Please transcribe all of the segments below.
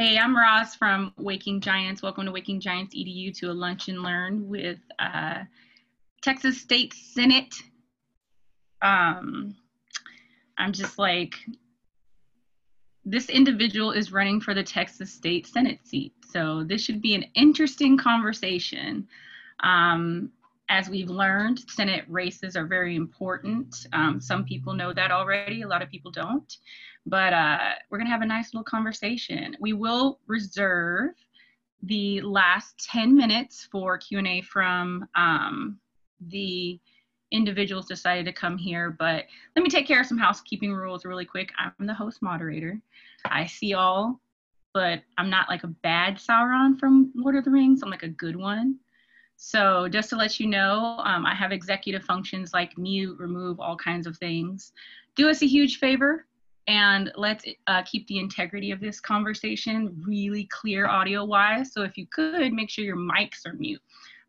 Hey, I'm Roz from Waking Giants. Welcome to Waking Giants EDU to a lunch and learn with uh, Texas State Senate. Um, I'm just like, this individual is running for the Texas State Senate seat. So this should be an interesting conversation. Um, as we've learned, Senate races are very important. Um, some people know that already, a lot of people don't. But uh, we're gonna have a nice little conversation. We will reserve the last 10 minutes for Q&A from um, the individuals decided to come here, but let me take care of some housekeeping rules really quick. I'm the host moderator. I see all, but I'm not like a bad Sauron from Lord of the Rings. I'm like a good one. So just to let you know, um, I have executive functions like mute, remove, all kinds of things. Do us a huge favor and let's uh, keep the integrity of this conversation really clear audio wise. So if you could, make sure your mics are mute.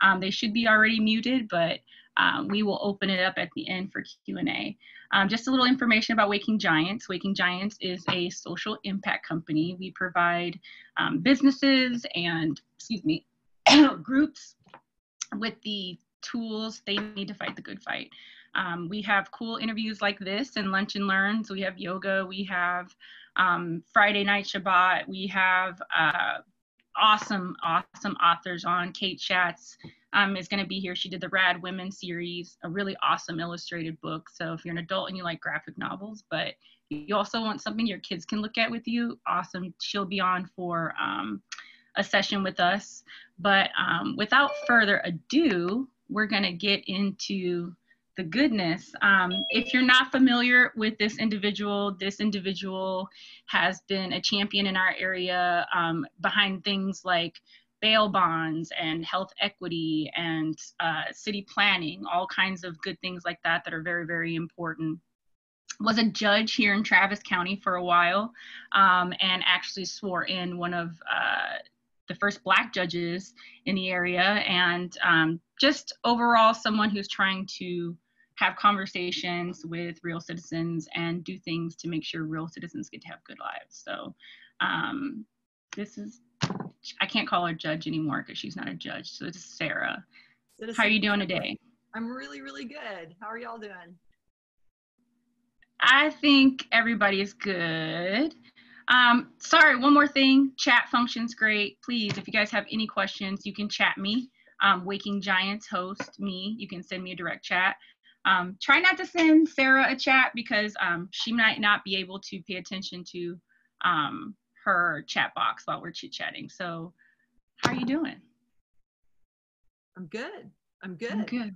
Um, they should be already muted, but um, we will open it up at the end for Q&A. Um, just a little information about Waking Giants. Waking Giants is a social impact company. We provide um, businesses and, excuse me, groups with the tools they need to fight the good fight. Um, we have cool interviews like this and lunch and learns. We have yoga. We have um, Friday night Shabbat. We have uh, awesome, awesome authors on. Kate Schatz um, is going to be here. She did the Rad Women series, a really awesome illustrated book. So if you're an adult and you like graphic novels, but you also want something your kids can look at with you, awesome. She'll be on for um, a session with us. But um, without further ado, we're going to get into the goodness. Um, if you're not familiar with this individual, this individual has been a champion in our area um, behind things like bail bonds and health equity and uh, city planning, all kinds of good things like that that are very, very important was a judge here in Travis County for a while um, and actually swore in one of uh, the first black judges in the area and um, just overall someone who's trying to have conversations with real citizens and do things to make sure real citizens get to have good lives so um, this is i can't call her judge anymore because she's not a judge so this is sarah Citizen. how are you doing today i'm really really good how are y'all doing i think everybody is good um, sorry, one more thing. Chat function's great. Please, if you guys have any questions, you can chat me. Um, Waking Giants host me. You can send me a direct chat. Um, try not to send Sarah a chat because um, she might not be able to pay attention to um, her chat box while we're chit chatting. So, how are you doing? I'm good. I'm good. I'm good.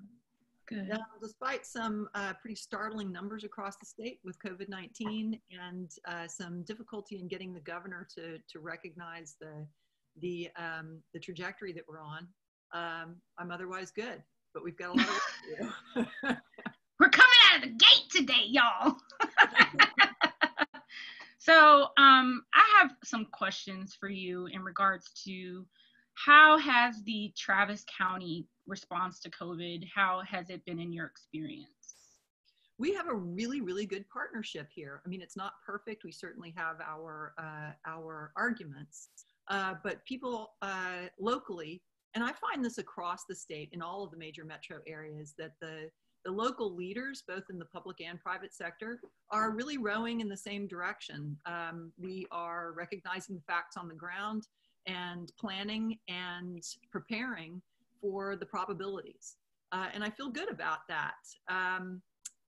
Good. Uh, despite some uh, pretty startling numbers across the state with COVID 19 and uh, some difficulty in getting the governor to, to recognize the, the, um, the trajectory that we're on, um, I'm otherwise good. But we've got a lot of work to do. we're coming out of the gate today, y'all. so um, I have some questions for you in regards to how has the Travis County response to COVID, how has it been in your experience? We have a really, really good partnership here. I mean, it's not perfect. We certainly have our uh, our arguments, uh, but people uh, locally, and I find this across the state in all of the major metro areas, that the the local leaders, both in the public and private sector, are really rowing in the same direction. Um, we are recognizing the facts on the ground and planning and preparing for the probabilities. Uh, and I feel good about that. Um,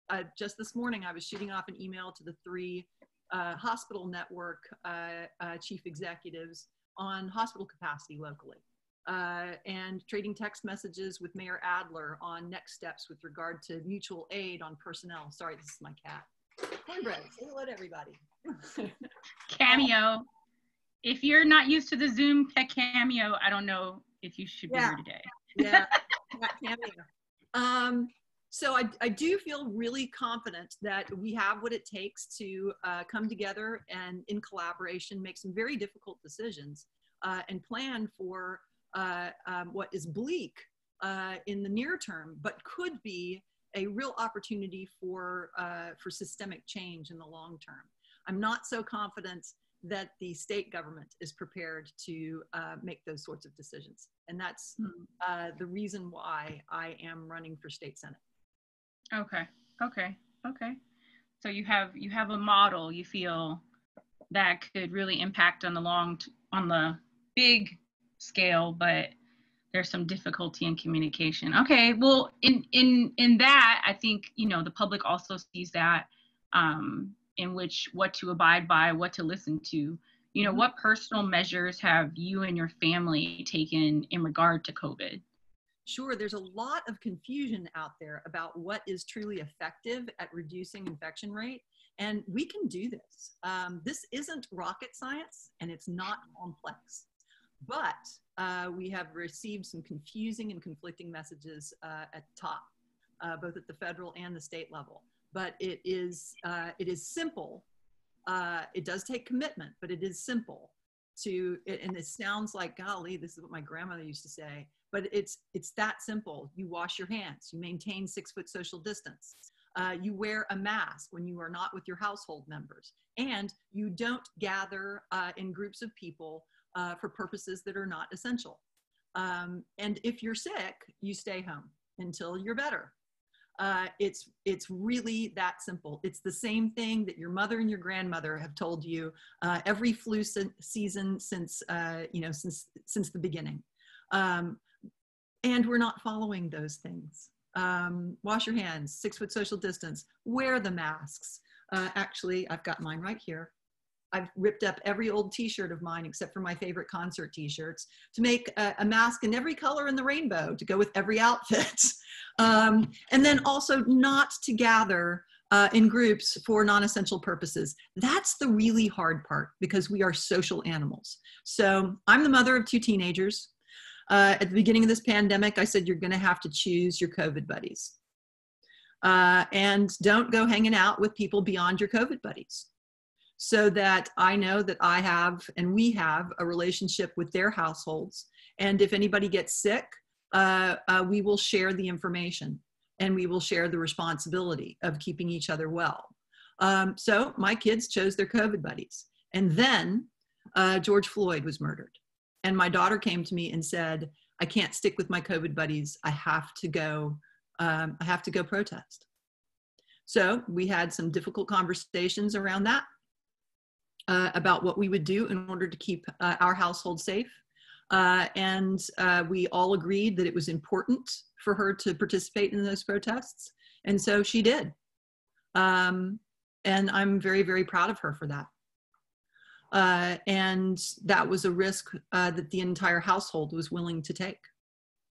uh, just this morning, I was shooting off an email to the three uh, hospital network uh, uh, chief executives on hospital capacity locally. Uh, and trading text messages with Mayor Adler on next steps with regard to mutual aid on personnel. Sorry, this is my cat. Cornbread, say hello to everybody. Cameo if you're not used to the Zoom cameo, I don't know if you should be yeah. here today. yeah, cameo. Um, so I, I do feel really confident that we have what it takes to uh, come together and in collaboration make some very difficult decisions uh, and plan for uh, um, what is bleak uh, in the near term, but could be a real opportunity for, uh, for systemic change in the long term. I'm not so confident that the state government is prepared to uh, make those sorts of decisions. And that's hmm. uh, the reason why I am running for state senate. Okay. Okay. Okay. So you have you have a model you feel that could really impact on the long t- on the big scale, but there's some difficulty in communication. Okay. Well, in in in that, I think you know the public also sees that um, in which what to abide by, what to listen to. You know, mm-hmm. what personal measures have you and your family taken in regard to COVID? Sure, there's a lot of confusion out there about what is truly effective at reducing infection rate, and we can do this. Um, this isn't rocket science, and it's not complex, but uh, we have received some confusing and conflicting messages uh, at the top, uh, both at the federal and the state level. But it is uh, it is simple. Uh, it does take commitment, but it is simple to and it sounds like golly this is what my grandmother used to say but it's it's that simple. You wash your hands. You maintain six foot social distance. Uh, you wear a mask when you are not with your household members. And you don't gather in groups of people uh, for purposes that are not essential um, and if you're sick you stay home until you're better uh, it's it's really that simple. It's the same thing that your mother and your grandmother have told you uh, every flu se- season since uh, you know since since the beginning, um, and we're not following those things. Um, wash your hands, six foot social distance, wear the masks. Uh, actually, I've got mine right here. I've ripped up every old t-shirt of mine except for my favorite concert t-shirts to make a, a mask in every color in the rainbow to go with every outfit. um, and then also not to gather uh, in groups for non-essential purposes. That's the really hard part because we are social animals. So I'm the mother of two teenagers. Uh, at the beginning of this pandemic, I said, you're gonna have to choose your COVID buddies. Uh, and don't go hanging out with people beyond your COVID buddies so that I know that I have and we have a relationship with their households. And if anybody gets sick, uh, uh, we will share the information and we will share the responsibility of keeping each other well. Um, so my kids chose their COVID buddies. And then uh, George Floyd was murdered. And my daughter came to me and said, I can't stick with my COVID buddies. I have to go, um, I have to go protest. So we had some difficult conversations around that uh, about what we would do in order to keep uh, our household safe. Uh, and uh, we all agreed that it was important for her to participate in those protests. And so she did. Um, and I'm very, very proud of her for that. Uh, and that was a risk uh, that the entire household was willing to take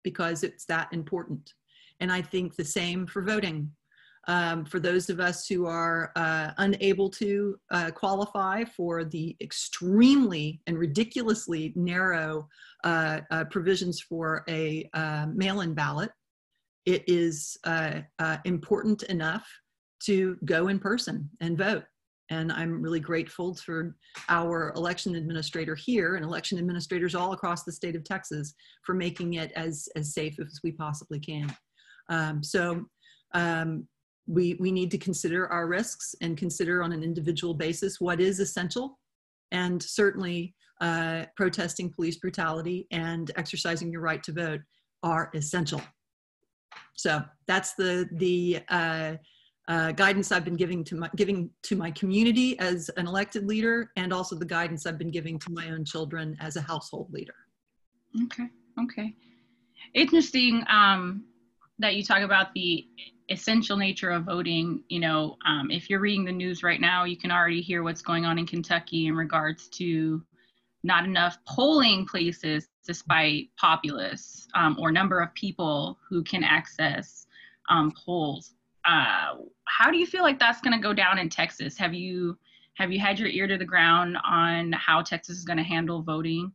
because it's that important. And I think the same for voting um, for those of us who are uh, unable to uh, qualify for the extremely and ridiculously narrow uh, uh provisions for a uh, mail-in ballot, it is uh, important enough to go in person and vote. And I'm really grateful for our election administrator here and election administrators all across the state of Texas for making it as, as safe as we possibly can. Um, so um, we, we need to consider our risks and consider on an individual basis what is essential. And certainly uh, protesting police brutality and exercising your right to vote are essential. So that's the, the uh, uh, guidance I've been giving to my, giving to my community as an elected leader and also the guidance I've been giving to my own children as a household leader. Okay, okay. Interesting um, that you talk about the essential nature of voting, you know, um, if you're reading the news right now, you can already hear what's going on in Kentucky in regards to not enough polling places despite populace um, or number of people who can access um, polls. Uh, how do you feel like that's going to go down in Texas? Have you have you had your ear to the ground on how Texas is going to handle voting,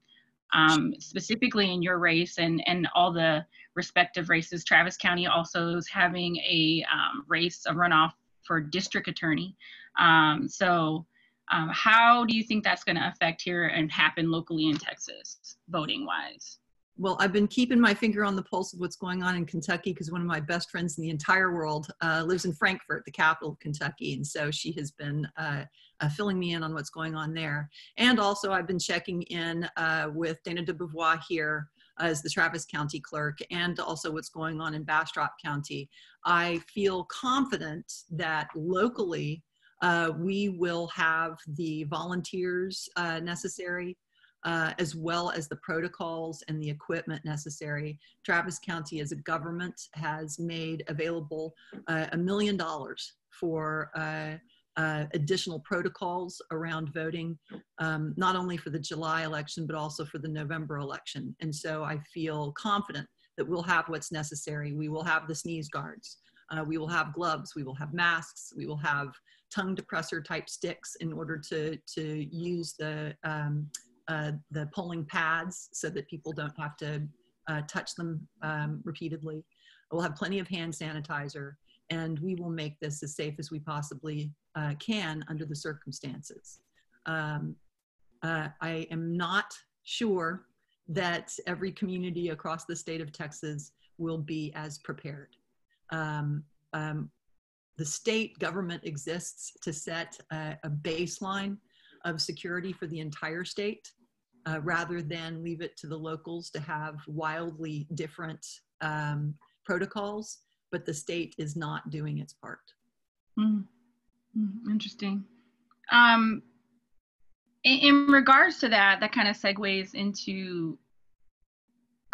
um, specifically in your race and and all the respective races. Travis County also is having a um, race, a runoff for district attorney. Um, so, um, how do you think that's going to affect here and happen locally in Texas, voting wise? well, I've been keeping my finger on the pulse of what's going on in Kentucky because one of my best friends in the entire world uh, lives in Frankfort, the capital of Kentucky. And so she has been uh, uh, filling me in on what's going on there. And also, I've been checking in uh, with Dana DeBeauvoir here as the Travis County clerk and also what's going on in Bastrop County. I feel confident that locally uh, we will have the volunteers uh, necessary uh, as well as the protocols and the equipment necessary. Travis County as a government has made available uh, a million dollars for uh, uh, additional protocols around voting, um, not only for the July election, but also for the November election. And so I feel confident that we'll have what's necessary. We will have the sneeze guards. Uh, we will have gloves. We will have masks. We will have tongue depressor type sticks in order to, to use the, um, uh, the polling pads so that people don't have to uh, touch them um, repeatedly. We'll have plenty of hand sanitizer and we will make this as safe as we possibly uh, can under the circumstances. Um, uh, I am not sure that every community across the state of Texas will be as prepared. Um, um, the state government exists to set a, baseline of security for the entire state uh, rather than leave it to the locals to have wildly different um, protocols, but the state is not doing its part. Mm. Interesting. Um, in, in regards to that, that kind of segues into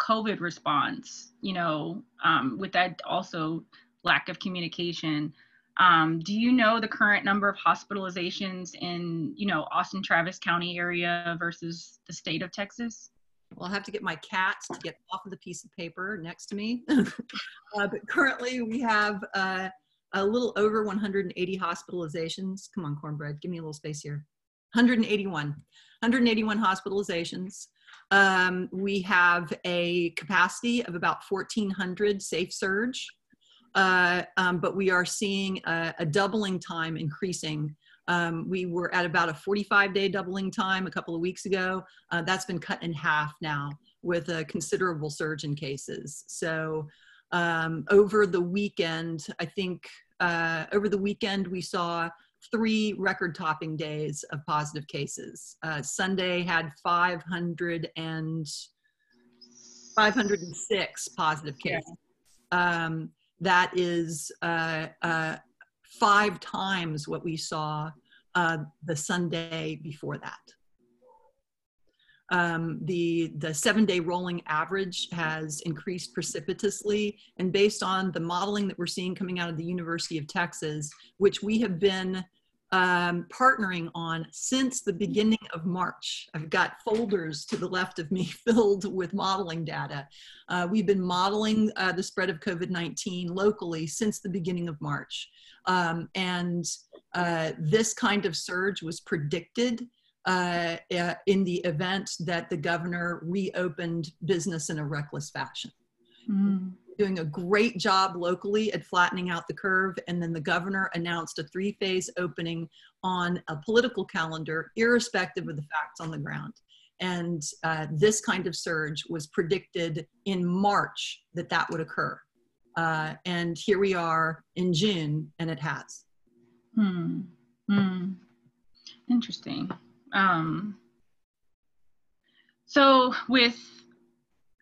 COVID response, you know, um, with that also lack of communication. Um, do you know the current number of hospitalizations in, you know, Austin Travis County area versus the state of Texas? Well, I'll have to get my cat to get off of the piece of paper next to me. uh, but currently we have uh, a little over 180 hospitalizations. Come on, cornbread, give me a little space here. 181, 181 hospitalizations. Um, we have a capacity of about 1,400 safe surge, uh, um, but we are seeing a, a doubling time increasing. Um, we were at about a 45 day doubling time a couple of weeks ago. Uh, that's been cut in half now with a considerable surge in cases. So um, over the weekend, I think uh, over the weekend we saw three record topping days of positive cases. Uh, Sunday had 500 and 506 positive cases. Um, that is uh, uh, five times what we saw uh, the Sunday before that um, the, the seven day rolling average has increased precipitously. And based on the modeling that we're seeing coming out of the University of Texas, which we have been um, partnering on since the beginning of March. I've got folders to the left of me filled with modeling data. Uh, we've been modeling uh, the spread of COVID 19 locally since the beginning of March. Um, and uh, this kind of surge was predicted uh, uh, in the event that the governor reopened business in a reckless fashion. Mm. Doing a great job locally at flattening out the curve, and then the governor announced a three phase opening on a political calendar, irrespective of the facts on the ground. And uh, this kind of surge was predicted in March that that would occur. Uh, and here we are in June, and it has. Hmm. Hmm. Interesting. Um, so with,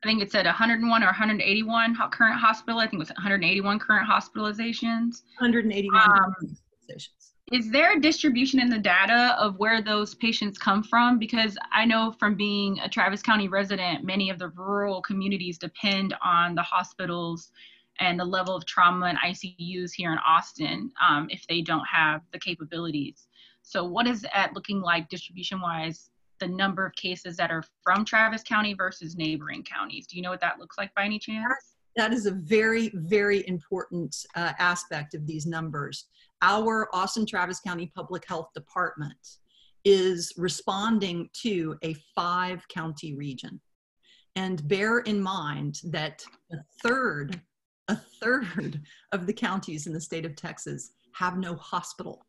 I think it said 101 or 181 current hospital. I think it was 181 current hospitalizations. 181 um, hospitalizations. Is there a distribution in the data of where those patients come from? Because I know from being a Travis County resident, many of the rural communities depend on the hospitals and the level of trauma and ICUs here in Austin um, if they don't have the capabilities. So what is that looking like distribution wise, the number of cases that are from Travis County versus neighboring counties? Do you know what that looks like by any chance? That is a very, very important uh, aspect of these numbers. Our Austin Travis County Public Health Department is responding to a five county region. And bear in mind that a third, a third of the counties in the state of Texas have no hospital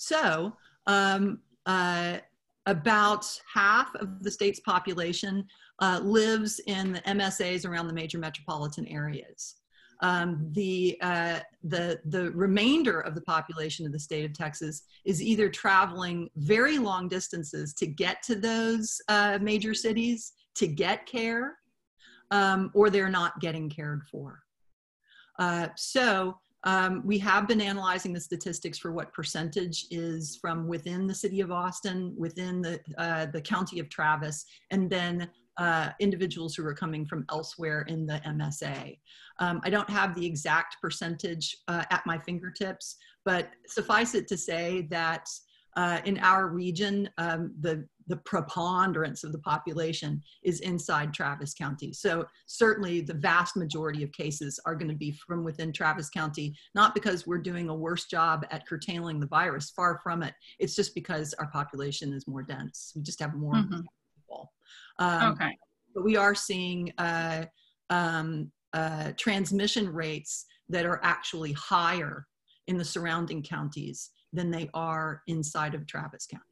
so um, uh, about half of the state's population uh, lives in the MSAs around the major metropolitan areas. Um, the, uh, the, the remainder of the population of the state of Texas is either traveling very long distances to get to those uh, major cities to get care, um, or they're not getting cared for. Uh, so um, we have been analyzing the statistics for what percentage is from within the city of Austin, within the, uh, the county of Travis, and then uh, individuals who are coming from elsewhere in the MSA. Um, I don't have the exact percentage uh, at my fingertips, but suffice it to say that uh, in our region, um, the, the preponderance of the population is inside Travis County. So certainly the vast majority of cases are going to be from within Travis County, not because we're doing a worse job at curtailing the virus, far from it. It's just because our population is more dense. We just have more mm -hmm. people. Um, okay. But we are seeing uh, um, uh, transmission rates that are actually higher in the surrounding counties than they are inside of Travis County.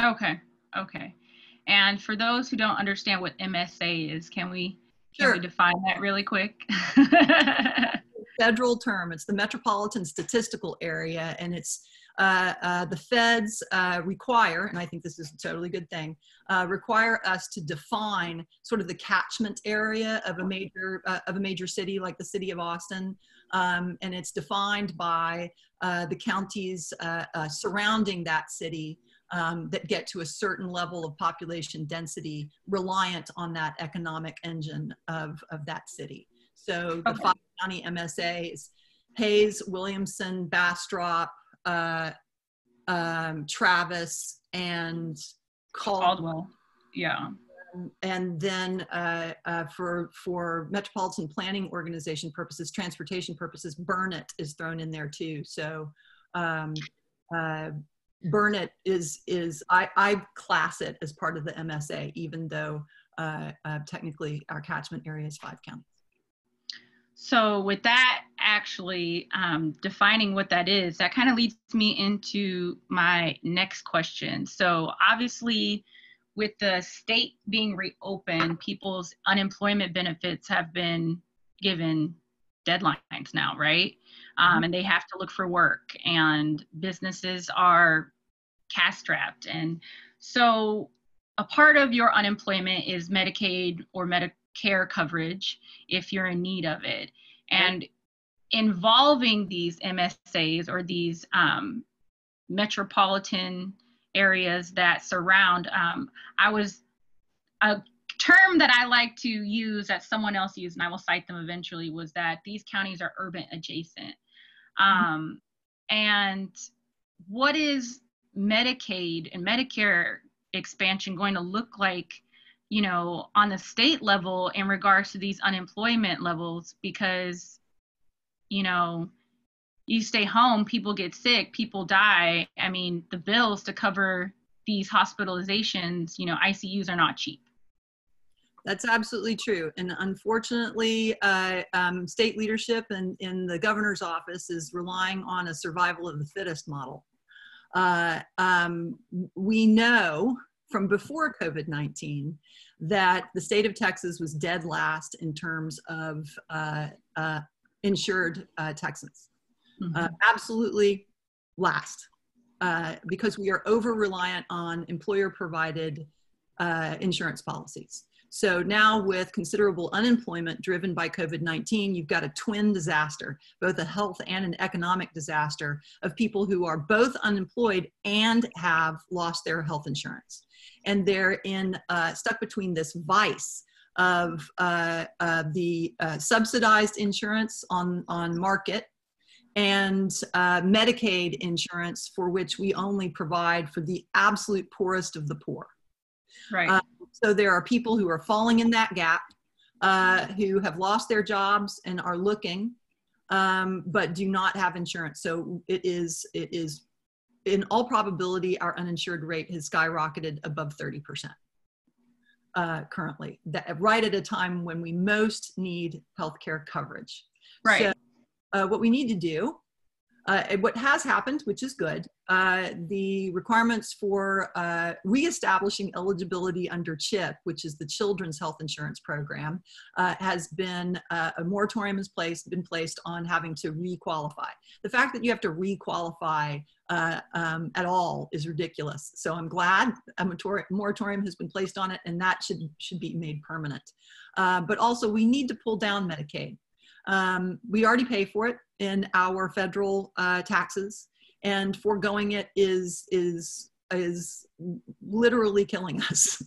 Okay, okay. And for those who don't understand what MSA is, can we, sure. can we define that really quick? Federal term. It's the Metropolitan Statistical Area, and it's uh, uh, the feds uh, require, and I think this is a totally good thing, uh, require us to define sort of the catchment area of a major uh, of a major city like the city of Austin, um, and it's defined by uh, the counties surrounding that city. Um, that get to a certain level of population density reliant on that economic engine of, of that city. So the okay. five county MSAs, Hays, Williamson, Bastrop, uh, um, Travis and Caldwell. Caldwell. Yeah. And then uh, uh, for for metropolitan planning organization purposes, transportation purposes, Burnet is thrown in there too. So um, uh, Burnet is is I, I class it as part of the MSA, even though uh, uh, technically our catchment area is five counties. So with that, actually um, defining what that is, that kind of leads me into my next question. So obviously, with the state being reopened, people's unemployment benefits have been given deadlines now, right? Um, and they have to look for work, and businesses are cash strapped. And so, a part of your unemployment is Medicaid or Medicare coverage if you're in need of it. And involving these MSAs or these um, metropolitan areas that surround, um, I was a term that I like to use that someone else used, and I will cite them eventually, was that these counties are urban adjacent. Um, and what is Medicaid and Medicare expansion going to look like you know, on the state level in regards to these unemployment levels because, you know, you stay home, people get sick, people die. I mean, the bills to cover these hospitalizations, you know, ICUs are not cheap. That's absolutely true. And unfortunately, uh, um, state leadership and in the governor's office is relying on a survival of the fittest model. Uh, um, we know from before COVID 19 that the state of Texas was dead last in terms of uh, uh, insured uh, Texans. Mm-hmm. absolutely last uh, because we are over reliant on employer provided uh, insurance policies. So now, with considerable unemployment driven by COVID 19, you've got a twin disaster, both a health and an economic disaster of people who are both unemployed and have lost their health insurance. And they're in uh, stuck between this vice of uh, uh, the uh, subsidized insurance on, on market and uh, Medicaid insurance, for which we only provide for the absolute poorest of the poor. Right. Uh, so there are people who are falling in that gap, uh, who have lost their jobs and are looking, um, but do not have insurance. So it is it is in all probability our uninsured rate has skyrocketed above 30% uh, currently, that, right at a time when we most need healthcare coverage. Right. So, uh, what we need to do Uh, what has happened, which is good, uh, the requirements for uh, reestablishing eligibility under CHIP, which is the Children's Health Insurance Program, uh, has been uh, a moratorium has placed been placed on having to requalify. The fact that you have to requalify uh, um, at all is ridiculous. So I'm glad a moratorium has been placed on it, and that should should be made permanent. but also, we need to pull down Medicaid. Um, we already pay for it in our federal uh, taxes, and foregoing it is is is literally killing us.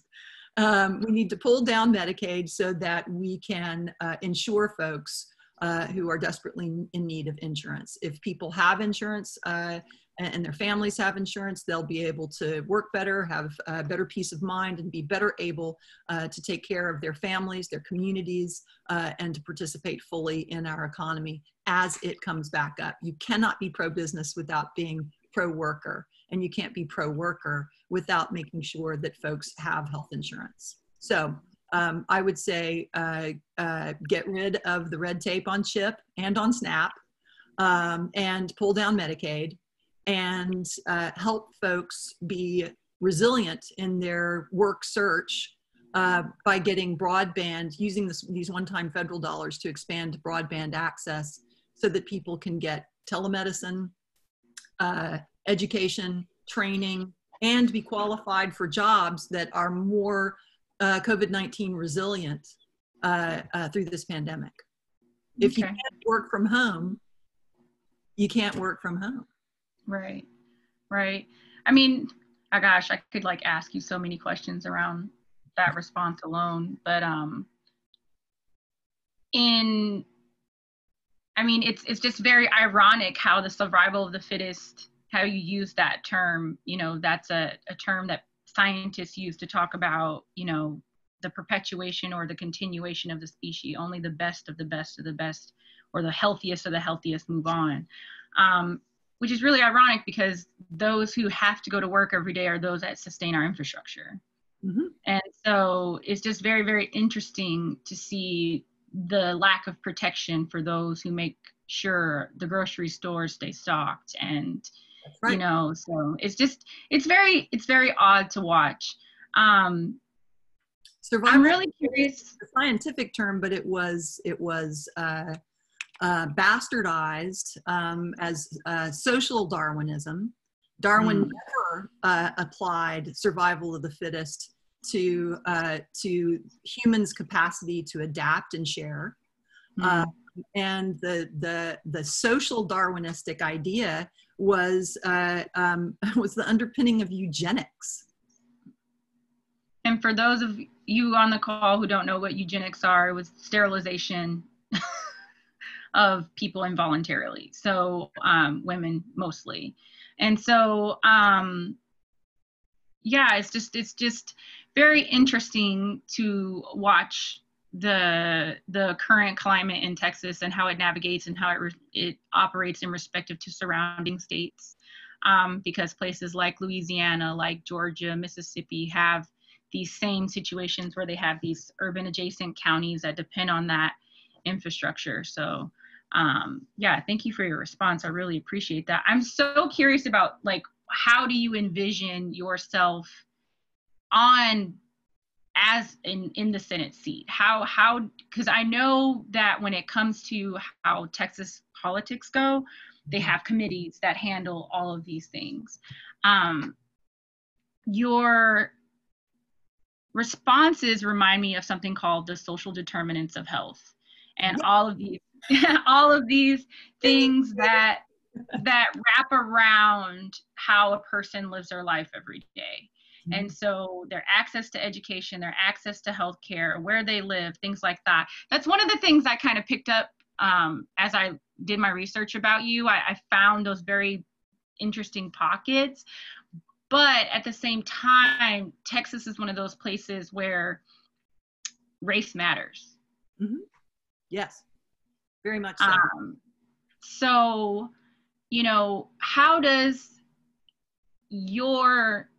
Um, we need to pull down Medicaid so that we can uh, insure folks uh, who are desperately in need of insurance. If people have insurance, uh, and their families have insurance, they'll be able to work better, have a better peace of mind, and be better able uh, to take care of their families, their communities, uh, and to participate fully in our economy as it comes back up. You cannot be pro business without being pro worker, and you can't be pro worker without making sure that folks have health insurance. So um, I would say uh, uh get rid of the red tape on CHIP and on SNAP. Um, and pull down Medicaid and uh, help folks be resilient in their work search uh, by getting broadband, using this, these one-time federal dollars to expand broadband access so that people can get telemedicine, uh, education, training, and be qualified for jobs that are more uh, COVID-19 resilient uh, uh, through this pandemic. Okay. If you can't work from home, you can't work from home. Right. Right. I mean, oh gosh, I could like ask you so many questions around that response alone, but um in I mean, it's it's just very ironic how the survival of the fittest, how you use that term, you know, that's a, a term that scientists use to talk about, you know, the perpetuation or the continuation of the species. Only the best of the best of the best or the healthiest of the healthiest move on. Um, which is really ironic because those who have to go to work every day are those that sustain our infrastructure. Mm-hmm. And so it's just very, very interesting to see the lack of protection for those who make sure the grocery stores stay stocked and right. you know so it's just it's very it's very odd to watch um survival i'm really curious a scientific term but it was it was uh uh, bastardized um, as uh, social Darwinism. Darwin mm. never uh, applied survival of the fittest to uh, to humans' capacity to adapt and share. Mm. and the the the social Darwinistic idea was uh, um, was the underpinning of eugenics. And for those of you on the call who don't know what eugenics are, it was sterilization of people involuntarily. So um, women mostly. And so, um, yeah, it's just, it's just very interesting to watch the the current climate in Texas and how it navigates and how it it operates in respective to surrounding states. Um, because places like Louisiana, like Georgia, Mississippi have these same situations where they have these urban adjacent counties that depend on that infrastructure. So um, yeah, thank you for your response. I really appreciate that. I'm so curious about like how do you envision yourself on as in in the Senate seat? How how because I know that when it comes to how Texas politics go, they have committees that handle all of these things. Um, your responses remind me of something called the social determinants of health and all of these all of these things that that wrap around how a person lives their life every day. Mm-hmm. And so their access to education, their access to healthcare, where they live, things like that. That's one of the things I kind of picked up um, as I did my research about you. I, I found those very interesting pockets. But at the same time, Texas is one of those places where race matters. Mm-hmm. Yes very much so. Um, so, you know, how does your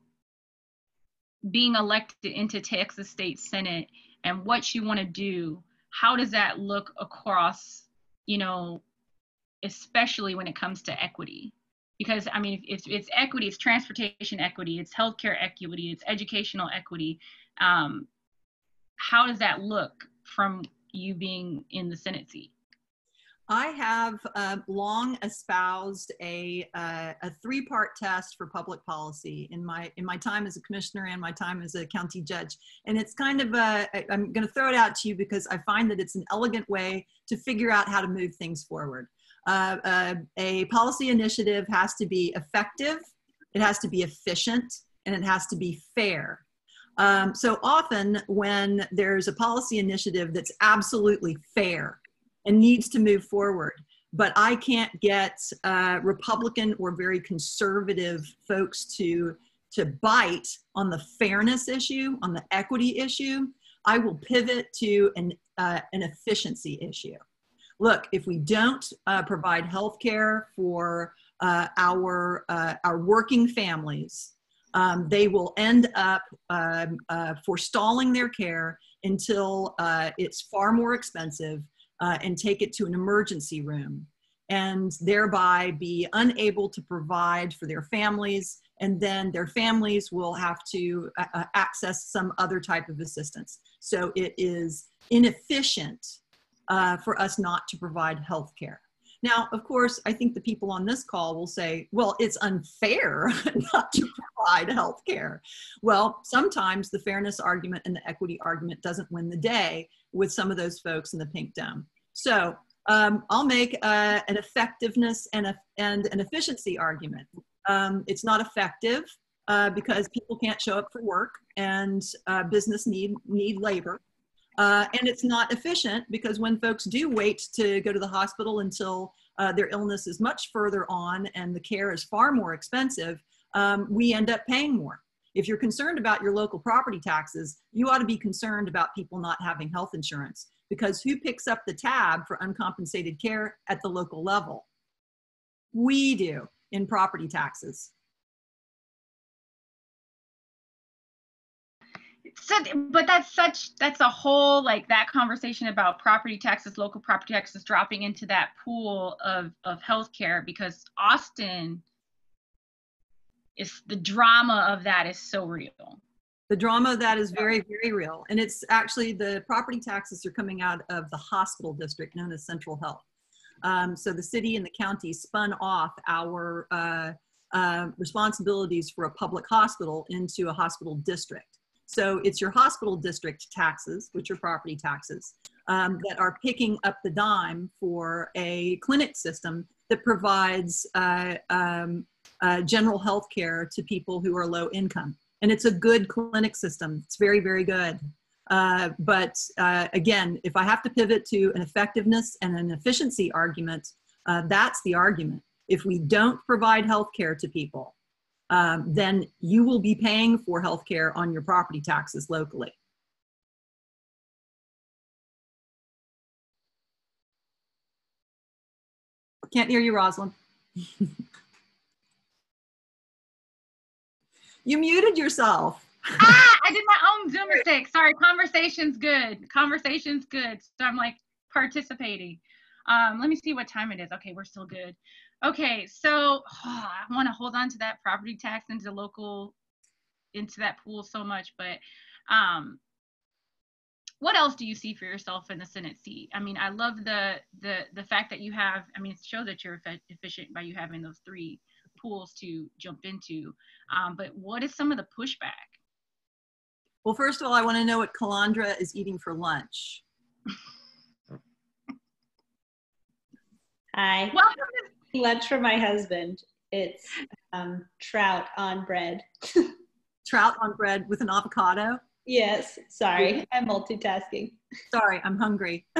being elected into Texas State Senate and what you want to do, how does that look across, you know, especially when it comes to equity. Because I mean, if it's equity, it's transportation equity, it's healthcare equity, it's educational equity. Um, how does that look from you being in the Senate seat? I have uh, long espoused a, uh, a three-part test for public policy in my in my time as a commissioner and my time as a county judge. And it's kind of a, I'm going to throw it out to you because I find that it's an elegant way to figure out how to move things forward. Uh, uh a policy initiative has to be effective, it has to be efficient, and it has to be fair. Um, so often when there's a policy initiative that's absolutely fair, and needs to move forward. But I can't get uh, Republican or very conservative folks to, to bite on the fairness issue, on the equity issue. I will pivot to an, uh, an efficiency issue. Look, if we don't uh, provide health care for uh, our, uh, our working families, um, they will end up um, uh, forestalling their care until uh, it's far more expensive uh, and take it to an emergency room and thereby be unable to provide for their families. And then their families will have to uh, uh, access some other type of assistance. So it is inefficient uh, for us not to provide health care now of course i think the people on this call will say well it's unfair not to provide health care well sometimes the fairness argument and the equity argument doesn't win the day with some of those folks in the pink dome. So um, I'll make uh, an effectiveness and, a, and an efficiency argument. Um, it's not effective uh, because people can't show up for work and uh, business need, need labor. Uh, and it's not efficient because when folks do wait to go to the hospital until uh, their illness is much further on and the care is far more expensive, um, we end up paying more. If you're concerned about your local property taxes, you ought to be concerned about people not having health insurance because who picks up the tab for uncompensated care at the local level? We do in property taxes. So, but that's such that's a whole like that conversation about property taxes local property taxes dropping into that pool of of healthcare because austin it's the drama of that is so real. The drama of that is very, very real. And it's actually the property taxes are coming out of the hospital district known as Central Health. Um, so the city and the county spun off our uh, uh, responsibilities for a public hospital into a hospital district. So it's your hospital district taxes, which are property taxes, um, that are picking up the dime for a clinic system that provides uh, um, uh, general health care to people who are low income. And it's a good clinic system. It's very, very good. Uh, but uh, again, if I have to pivot to an effectiveness and an efficiency argument, uh, that's the argument. If we don't provide health care to people, um, then you will be paying for health care on your property taxes locally. Can't hear you, Rosalind. You muted yourself. ah, I did my own Zoom mistake. Sorry, conversation's good. Conversation's good. So I'm like participating. Um, let me see what time it is. Okay, we're still good. Okay, so oh, I want to hold on to that property tax into local, into that pool so much, but um, what else do you see for yourself in the Senate seat? I mean, I love the the the fact that you have. I mean, it shows that you're efficient by you having those three pools to jump into. Um, but what is some of the pushback? Well, first of all, I want to know what Calandra is eating for lunch. Hi. Welcome to lunch for my husband. It's um, trout on bread. trout on bread with an avocado? Yes. Sorry, I'm multitasking. Sorry, I'm hungry.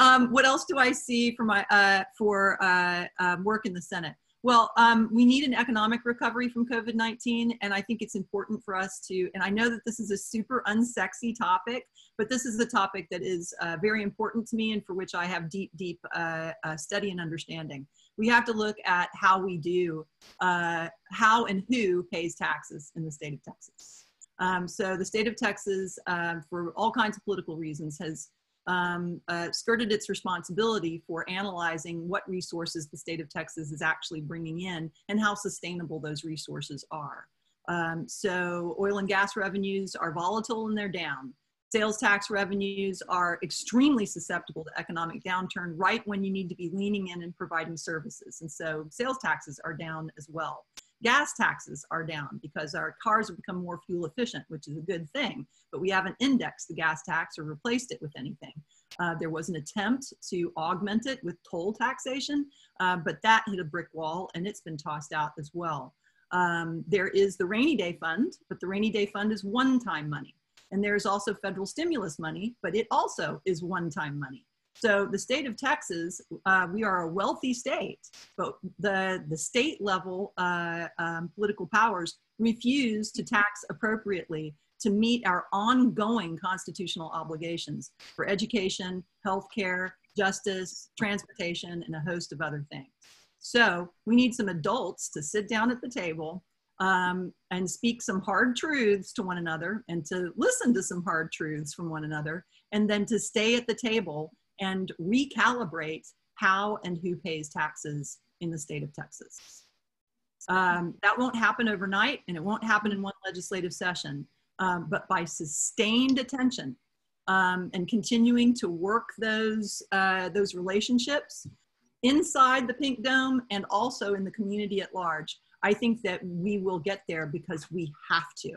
um, what else do I see for my uh, for uh, um, work in the Senate? Well, um, we need an economic recovery from COVID 19, and I think it's important for us to. And I know that this is a super unsexy topic, but this is a topic that is uh, very important to me and for which I have deep, deep uh, uh, study and understanding. We have to look at how we do, uh, how and who pays taxes in the state of Texas. Um, so the state of Texas, um, for all kinds of political reasons, has um, uh, skirted its responsibility for analyzing what resources the state of Texas is actually bringing in and how sustainable those resources are. Um, so oil and gas revenues are volatile and they're down. Sales tax revenues are extremely susceptible to economic downturn right when you need to be leaning in and providing services. And so sales taxes are down as well. Gas taxes are down because our cars have become more fuel efficient, which is a good thing, but we haven't indexed the gas tax or replaced it with anything. Uh, there was an attempt to augment it with toll taxation, uh, but that hit a brick wall and it's been tossed out as well. Um, there is the rainy day fund, but the rainy day fund is one time money. And there's also federal stimulus money, but it also is one-time money. So the state of Texas, uh, we are a wealthy state, but the, the state level uh, um, political powers refuse to tax appropriately to meet our ongoing constitutional obligations for education, healthcare, justice, transportation, and a host of other things. So we need some adults to sit down at the table um, and speak some hard truths to one another and to listen to some hard truths from one another and then to stay at the table and recalibrate how and who pays taxes in the state of Texas. Um, that won't happen overnight and it won't happen in one legislative session, um, but by sustained attention um, and continuing to work those, uh, those relationships inside the Pink Dome and also in the community at large, I think that we will get there because we have to.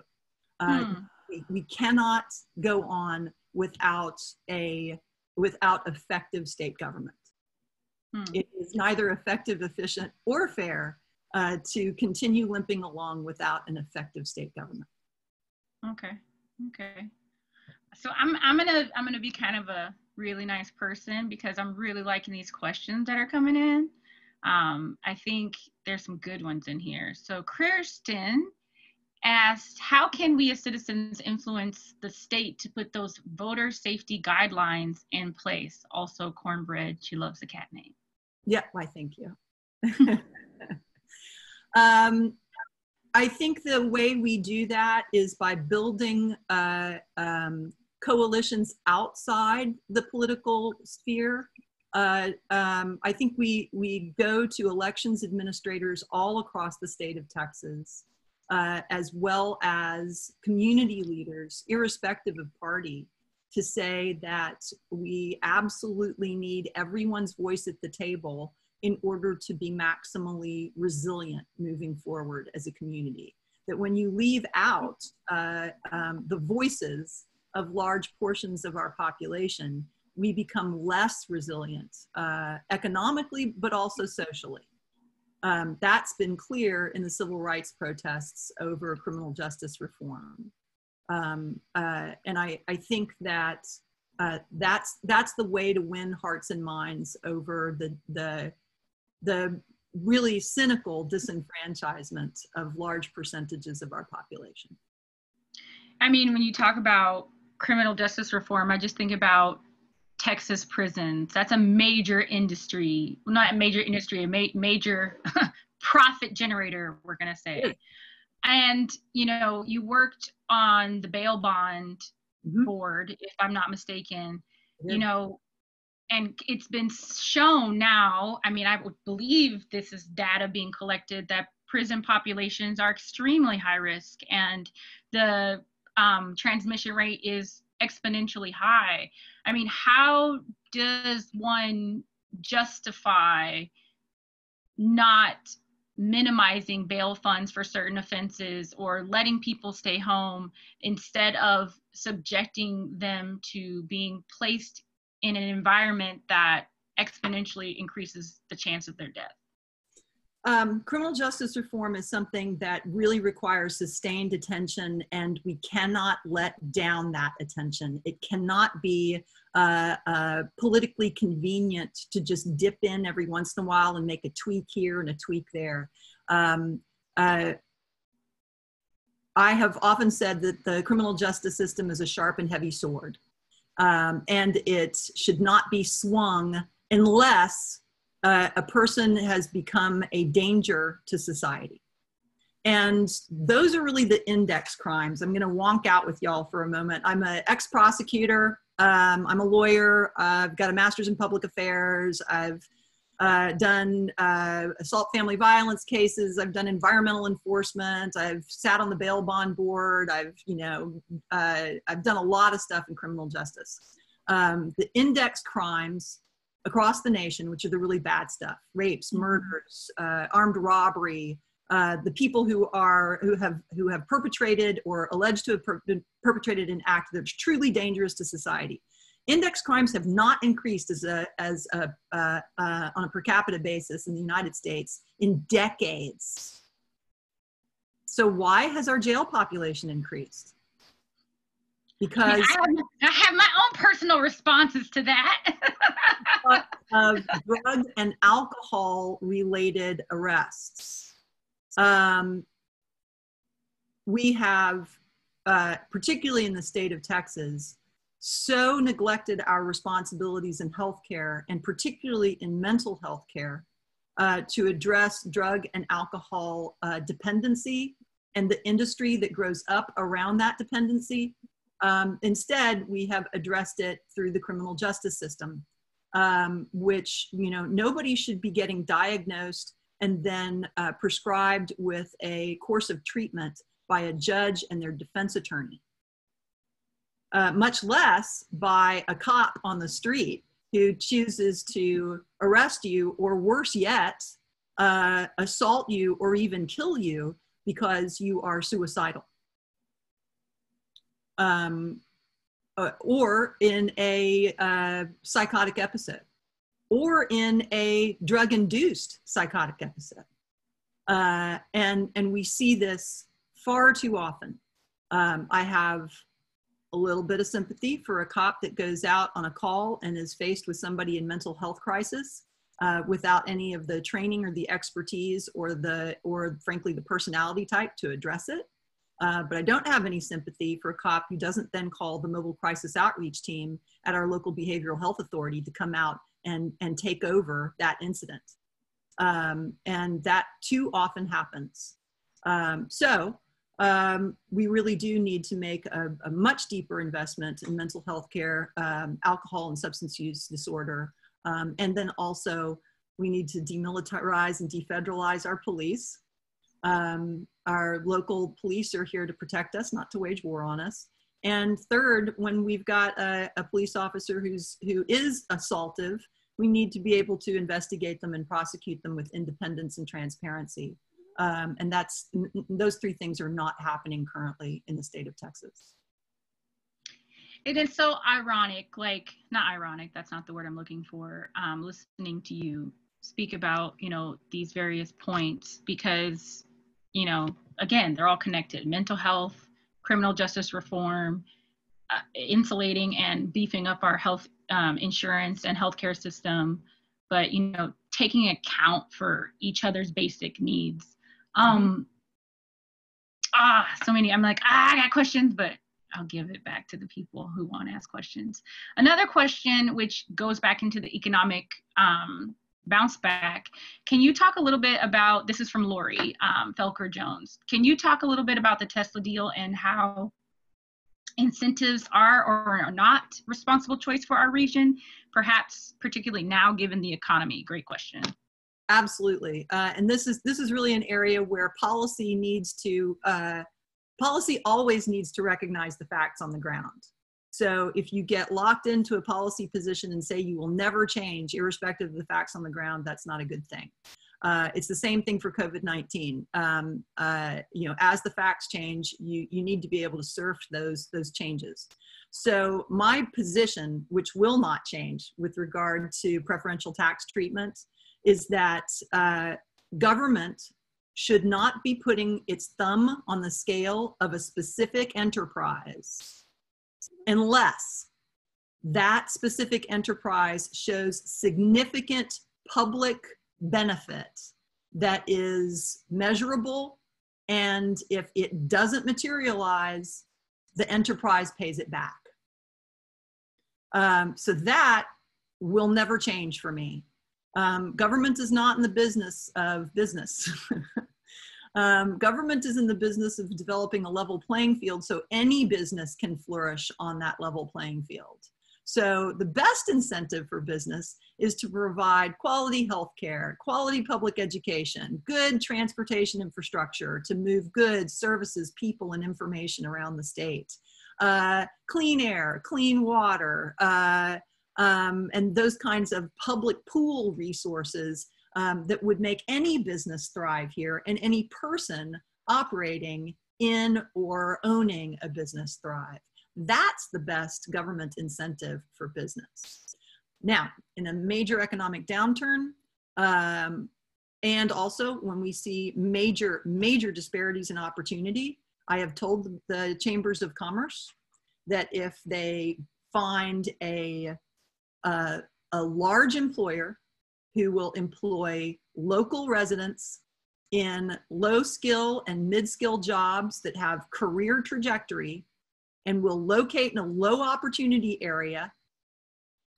Uh, hmm. we, we cannot go on without a without effective state government. Hmm. It is neither effective, efficient, or fair uh, to continue limping along without an effective state government. Okay. Okay. So I'm I'm gonna I'm gonna be kind of a really nice person because I'm really liking these questions that are coming in. Um, I think there's some good ones in here. So Kirsten asked, how can we as citizens influence the state to put those voter safety guidelines in place? Also cornbread, she loves the cat name. Yeah, why thank you. um, I think the way we do that is by building uh, um, coalitions outside the political sphere uh, um, I think we, we go to elections administrators all across the state of Texas, uh, as well as community leaders, irrespective of party, to say that we absolutely need everyone's voice at the table in order to be maximally resilient moving forward as a community. That when you leave out uh, um, the voices of large portions of our population, we become less resilient uh, economically, but also socially. Um, that's been clear in the civil rights protests over criminal justice reform. Um, uh, and I, I think that uh, that's, that's the way to win hearts and minds over the, the, the really cynical disenfranchisement of large percentages of our population. I mean, when you talk about criminal justice reform, I just think about Texas prisons. That's a major industry, not a major industry, a ma- major profit generator, we're going to say. And, you know, you worked on the bail bond mm-hmm. board, if I'm not mistaken, yeah. you know, and it's been shown now, I mean, I would believe this is data being collected that prison populations are extremely high risk and the um, transmission rate is exponentially high. I mean, how does one justify not minimizing bail funds for certain offenses or letting people stay home instead of subjecting them to being placed in an environment that exponentially increases the chance of their death? Um, criminal justice reform is something that really requires sustained attention, and we cannot let down that attention. It cannot be uh, uh, politically convenient to just dip in every once in a while and make a tweak here and a tweak there. Um, uh, I have often said that the criminal justice system is a sharp and heavy sword, um, and it should not be swung unless uh, a person has become a danger to society. And those are really the index crimes. I'm going to wonk out with y'all for a moment. I'm an ex prosecutor. Um, I'm a lawyer. I've got a master's in public affairs. I've uh, done uh, assault family violence cases. I've done environmental enforcement. I've sat on the bail bond board. I've, you know, uh, I've done a lot of stuff in criminal justice. Um, the index crimes across the nation, which are the really bad stuff, rapes, mm-hmm. murders, uh, armed robbery, uh, the people who are who have who have perpetrated or alleged to have per- perpetrated an act that's truly dangerous to society index crimes have not increased as a, as a, uh, uh, on a per capita basis in the United States in decades. So why has our jail population increased? Because I, have, I have my own personal responses to that. of drug and alcohol related arrests. Um, we have, uh, particularly in the state of Texas, so neglected our responsibilities in healthcare and particularly in mental health care uh, to address drug and alcohol uh, dependency and the industry that grows up around that dependency. Um, instead, we have addressed it through the criminal justice system, um, which, you know, nobody should be getting diagnosed and then uh, prescribed with a course of treatment by a judge and their defense attorney uh, much less by a cop on the street who chooses to arrest you or worse yet, uh, assault you or even kill you because you are suicidal. Um, uh, or in a uh, psychotic episode, or in a drug induced psychotic episode. Uh, and, and we see this far too often. Um, I have a little bit of sympathy for a cop that goes out on a call and is faced with somebody in mental health crisis uh, without any of the training or the expertise or the or frankly the personality type to address it uh, but i don't have any sympathy for a cop who doesn't then call the mobile crisis outreach team at our local behavioral health authority to come out and and take over that incident um, and that too often happens um, so um, we really do need to make a, a, much deeper investment in mental health care, um, alcohol and substance use disorder. Um, and then also we need to demilitarize and defederalize our police. Um, our local police are here to protect us, not to wage war on us. And third, when we've got a, a police officer who's, who is assaultive, we need to be able to investigate them and prosecute them with independence and transparency. Um, and that's those three things are not happening currently in the state of Texas. It is so ironic, like not ironic, that's not the word I'm looking for. Um, listening to you speak about, you know, these various points because, you know, again, they're all connected. Mental health, criminal justice reform, uh, insulating and beefing up our health um, insurance and healthcare system, but you know, taking account for each other's basic needs um, ah, so many. I'm like, ah, I got questions, but I'll give it back to the people who want to ask questions. Another question, which goes back into the economic um, bounce back. Can you talk a little bit about this is from Lori um, Felker Jones? Can you talk a little bit about the Tesla deal and how incentives are or are not responsible choice for our region, perhaps particularly now given the economy? Great question. Absolutely, uh, and this is this is really an area where policy needs to uh, policy always needs to recognize the facts on the ground. So if you get locked into a policy position and say you will never change, irrespective of the facts on the ground, that's not a good thing. Uh, it's the same thing for COVID-19. Um, uh, you know, as the facts change, you you need to be able to surf those those changes. So my position, which will not change with regard to preferential tax treatment, is that uh, government should not be putting its thumb on the scale of a specific enterprise unless that specific enterprise shows significant public benefit that is measurable and if it doesn't materialize the enterprise pays it back um, so that will never change for me um, government is not in the business of business. um, government is in the business of developing a level playing field so any business can flourish on that level playing field. So the best incentive for business is to provide quality health care, quality public education, good transportation infrastructure to move goods, services, people, and information around the state, uh, clean air, clean water, uh, um, and those kinds of public pool resources um, that would make any business thrive here and any person operating in or owning a business thrive. That's the best government incentive for business. Now, in a major economic downturn, um, and also when we see major, major disparities in opportunity, I have told the chambers of commerce that if they find a, a, a large employer who will employ local residents in low skill and mid skill jobs that have career trajectory and will locate in a low opportunity area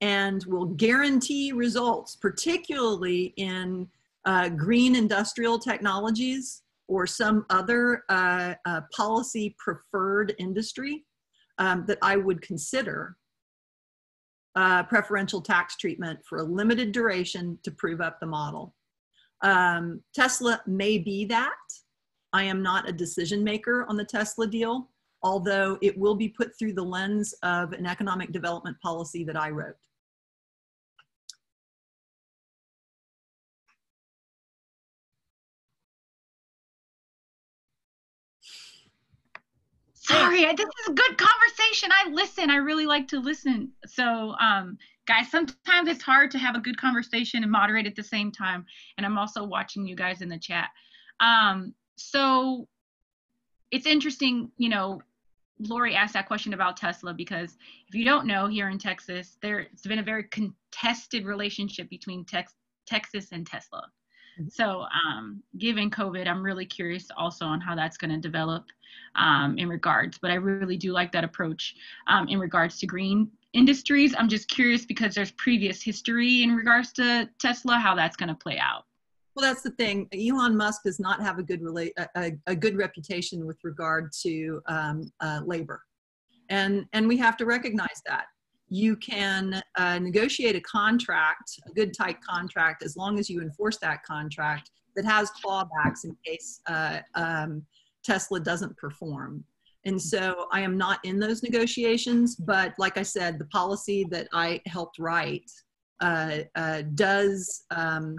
and will guarantee results, particularly in uh, green industrial technologies or some other uh, uh, policy preferred industry um, that I would consider uh, preferential tax treatment for a limited duration to prove up the model. Um, Tesla may be that. I am not a decision maker on the Tesla deal although it will be put through the lens of an economic development policy that I wrote. Sorry, this is a good conversation. I listen. I really like to listen. So, um, guys, sometimes it's hard to have a good conversation and moderate at the same time. And I'm also watching you guys in the chat. Um, so it's interesting, you know, Lori asked that question about Tesla because if you don't know, here in Texas, there's been a very contested relationship between tex- Texas and Tesla. So, um, given COVID, I'm really curious also on how that's going to develop um, in regards. But I really do like that approach um, in regards to green industries. I'm just curious because there's previous history in regards to Tesla, how that's going to play out. Well, that's the thing. Elon Musk does not have a good relate a, a good reputation with regard to um, uh, labor, and and we have to recognize that. You can uh, negotiate a contract, a good tight contract, as long as you enforce that contract that has clawbacks in case uh, um, Tesla doesn't perform. And so I am not in those negotiations, but like I said, the policy that I helped write uh, uh, does um,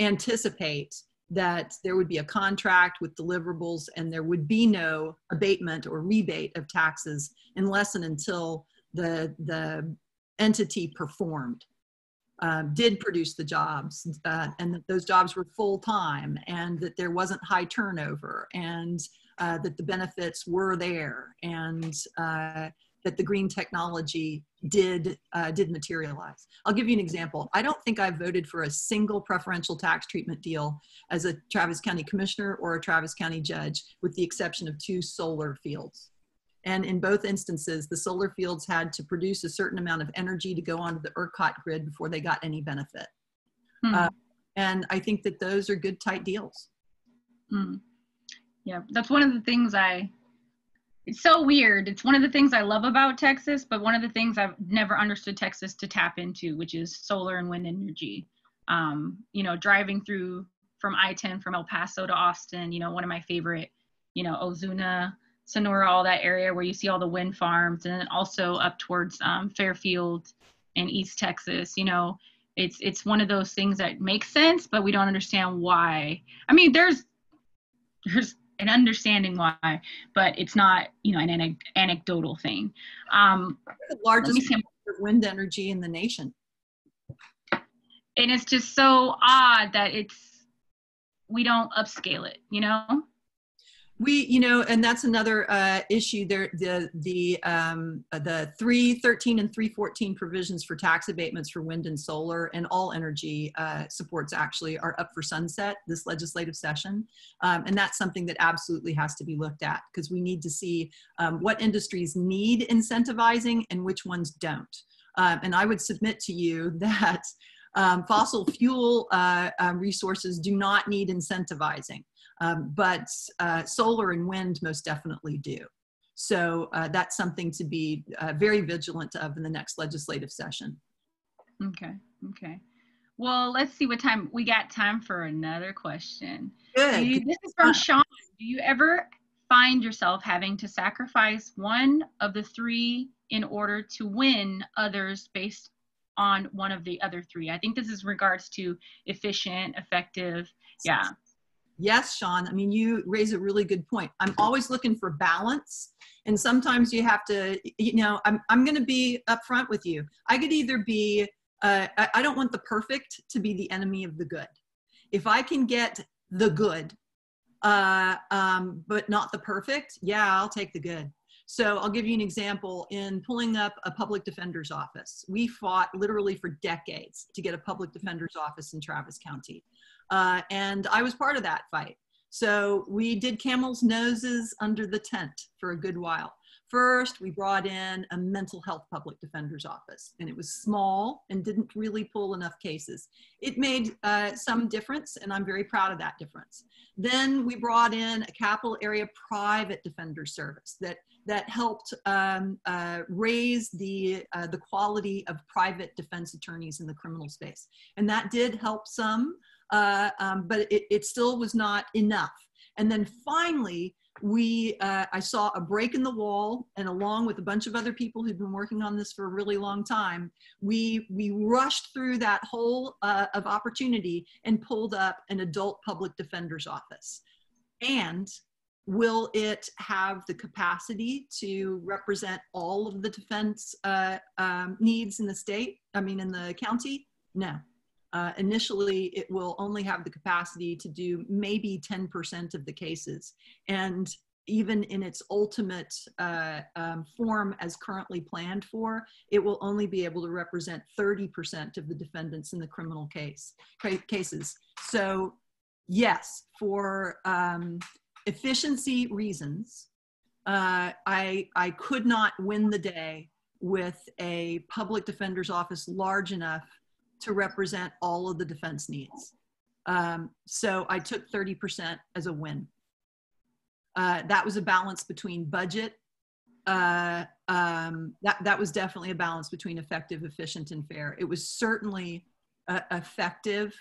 anticipate that there would be a contract with deliverables and there would be no abatement or rebate of taxes unless and until the, the entity performed, uh, did produce the jobs, uh, and that those jobs were full time, and that there wasn't high turnover, and uh, that the benefits were there, and uh, that the green technology did uh, did materialize. I'll give you an example. I don't think I voted for a single preferential tax treatment deal as a Travis County commissioner or a Travis County judge, with the exception of two solar fields. And in both instances, the solar fields had to produce a certain amount of energy to go onto the ERCOT grid before they got any benefit. Hmm. Uh, and I think that those are good, tight deals. Hmm. Yeah, that's one of the things I it's so weird. It's one of the things I love about Texas, but one of the things I've never understood Texas to tap into, which is solar and wind energy. Um, you know, driving through from I-10 from El Paso to Austin, you know, one of my favorite, you know, Ozona, Sonora, all that area where you see all the wind farms, and then also up towards um, Fairfield and East Texas. You know, it's it's one of those things that makes sense, but we don't understand why. I mean, there's there's an understanding why, but it's not, you know, an anecdotal thing. Um, the largest wind energy in the nation. And it's just so odd that it's, we don't upscale it, you know? We you know and that's another uh, issue there the the um, uh, the 313 and 314 provisions for tax abatements for wind and solar and all energy uh, supports actually are up for sunset this legislative session. Um, and that's something that absolutely has to be looked at because we need to see um, what industries need incentivizing and which ones don't. Um, and i would submit to you that um, fossil fuel uh, um, resources do not need incentivizing um, but uh, solar and wind most definitely do. So uh, that's something to be uh, very vigilant of in the next legislative session. Okay. Okay. Well, let's see what time we got time for another question. Good. You, this is from Sean. Do you ever find yourself having to sacrifice one of the three in order to win others based on one of the other three? I think this is regards to efficient, effective. Yeah. Yes, Sean. I mean, you raise a really good point. I'm always looking for balance. And sometimes you have to, you know, I'm, I'm going to be upfront with you. I could either be uh, I, I don't want the perfect to be the enemy of the good. If I can get the good, uh, um, but not the perfect, yeah, I'll take the good. So I'll give you an example. In pulling up a public defender's office, we fought literally for decades to get a public defender's office in Travis County. Uh, and I was part of that fight. So we did camel's noses under the tent for a good while. First, we brought in a mental health public defender's office, and it was small and didn't really pull enough cases. It made uh, some difference, and I'm very proud of that difference. Then we brought in a capital area private defender service that that helped um, uh, raise the uh, the quality of private defense attorneys in the criminal space, and that did help some, uh, um, but it, it still was not enough. And then finally, we uh, i saw a break in the wall and along with a bunch of other people who'd been working on this for a really long time we we rushed through that hole uh, of opportunity and pulled up an adult public defender's office. And will it have the capacity to represent all of the defense uh, um, needs in the state i mean in the county? No uh, initially, it will only have the capacity to do maybe 10% of the cases. And even in its ultimate uh, um, form as currently planned for, it will only be able to represent 30% of the defendants in the criminal case cases. So yes, for um, efficiency reasons, uh, I, I could not win the day with a public defender's office large enough to represent all of the defense needs. Um, so I took 30% as a win. Uh, that was a balance between budget. Uh, um, that, that was definitely a balance between effective, efficient, and fair. It was certainly uh, effective,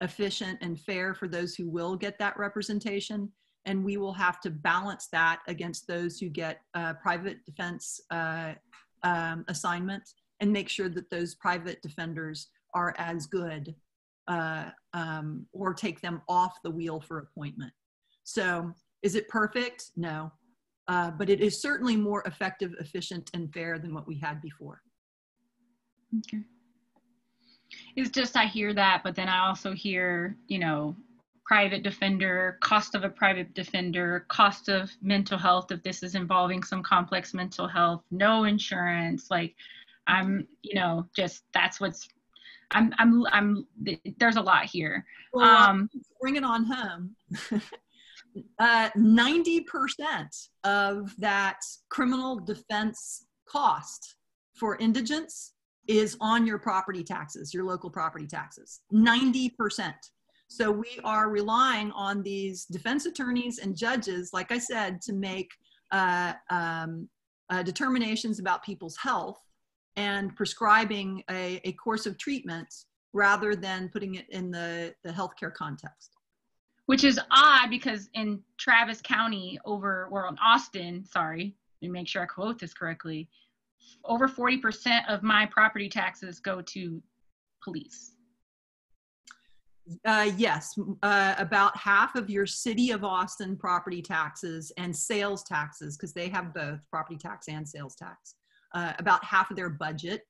efficient, and fair for those who will get that representation. And we will have to balance that against those who get uh, private defense uh, um, assignment and make sure that those private defenders are as good uh, um, or take them off the wheel for appointment. So is it perfect? No. Uh, but it is certainly more effective, efficient, and fair than what we had before. Okay. It's just I hear that, but then I also hear, you know, private defender, cost of a private defender, cost of mental health if this is involving some complex mental health, no insurance. Like, I'm, you know, just that's what's I'm, I'm, I'm, there's a lot here. Well, um, bring it on home. uh, 90% of that criminal defense cost for indigents is on your property taxes, your local property taxes. 90%. So we are relying on these defense attorneys and judges, like I said, to make uh, um, uh, determinations about people's health and prescribing a, a course of treatment rather than putting it in the, the healthcare context. Which is odd because in Travis County, over or in Austin, sorry, let me make sure I quote this correctly, over 40% of my property taxes go to police. Uh, yes, uh, about half of your city of Austin property taxes and sales taxes, because they have both property tax and sales tax, uh, about half of their budget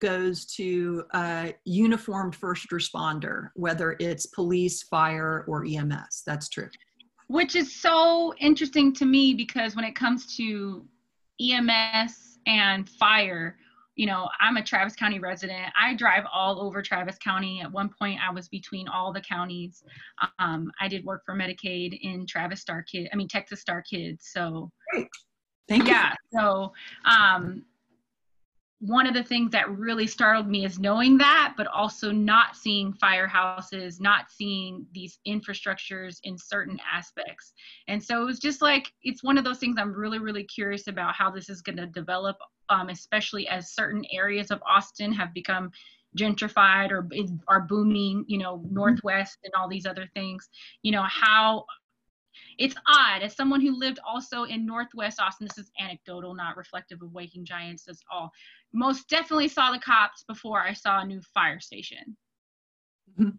goes to uh, uniformed first responder, whether it's police, fire, or EMS. That's true. Which is so interesting to me because when it comes to EMS and fire, you know, I'm a Travis County resident. I drive all over Travis County. At one point, I was between all the counties. Um, I did work for Medicaid in Travis Star Kid, I mean Texas Star Kids. So, Great. Thank yeah. You. So, um, one of the things that really startled me is knowing that, but also not seeing firehouses, not seeing these infrastructures in certain aspects. And so it was just like, it's one of those things I'm really, really curious about how this is going to develop, um, especially as certain areas of Austin have become gentrified or are booming, you know, Northwest and all these other things. You know, how it's odd as someone who lived also in northwest austin this is anecdotal not reflective of waking giants at all most definitely saw the cops before i saw a new fire station. Mm-hmm.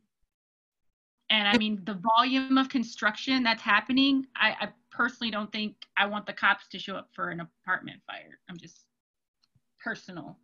and i mean the volume of construction that's happening I, I personally don't think i want the cops to show up for an apartment fire. I'm just personal